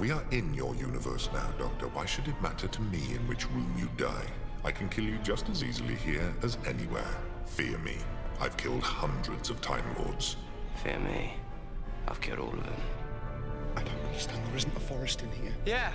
We are in your universe now, Doctor. Why should it matter to me in which room you die? I can kill you just as easily here as anywhere. Fear me. I've killed hundreds of Time Lords. Fear me. I've killed all of them. I don't understand. There isn't a forest in here. Yeah,